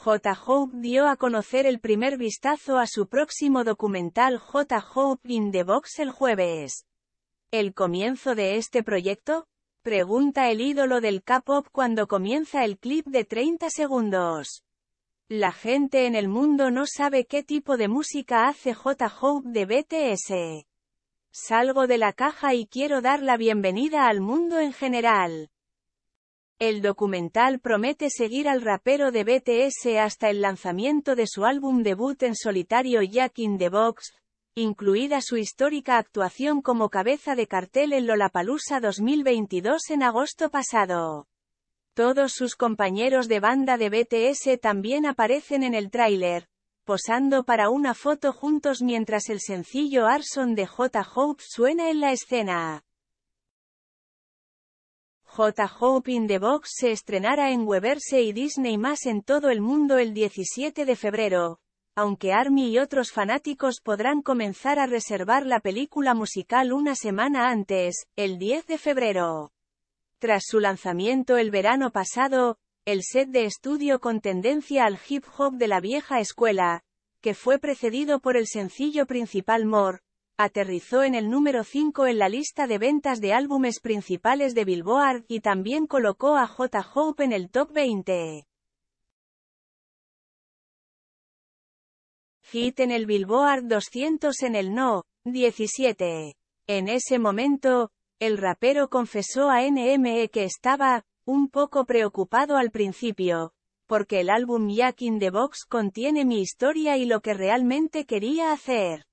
J. Hope dio a conocer el primer vistazo a su próximo documental J. Hope in the Box el jueves. ¿El comienzo de este proyecto? Pregunta el ídolo del K-pop cuando comienza el clip de 30 segundos. La gente en el mundo no sabe qué tipo de música hace J. Hope de BTS. Salgo de la caja y quiero dar la bienvenida al mundo en general. El documental promete seguir al rapero de BTS hasta el lanzamiento de su álbum debut en solitario Jack in the Box, incluida su histórica actuación como cabeza de cartel en Lollapalooza 2022 en agosto pasado. Todos sus compañeros de banda de BTS también aparecen en el tráiler, posando para una foto juntos mientras el sencillo Arson de J. Hope suena en la escena. J. Hope in the Box se estrenará en Weverse y Disney más en todo el mundo el 17 de febrero, aunque Army y otros fanáticos podrán comenzar a reservar la película musical una semana antes, el 10 de febrero. Tras su lanzamiento el verano pasado, el set de estudio con tendencia al hip hop de la vieja escuela, que fue precedido por el sencillo principal More, aterrizó en el número 5 en la lista de ventas de álbumes principales de Billboard y también colocó a J. Hope en el top 20. Hit en el Billboard 200 en el No. 17. En ese momento, el rapero confesó a NME que estaba, un poco preocupado al principio, porque el álbum Jack in the Box contiene mi historia y lo que realmente quería hacer.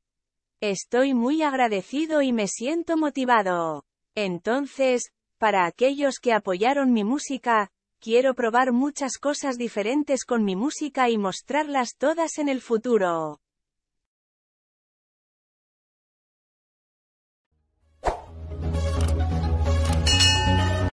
Estoy muy agradecido y me siento motivado. Entonces, para aquellos que apoyaron mi música, quiero probar muchas cosas diferentes con mi música y mostrarlas todas en el futuro.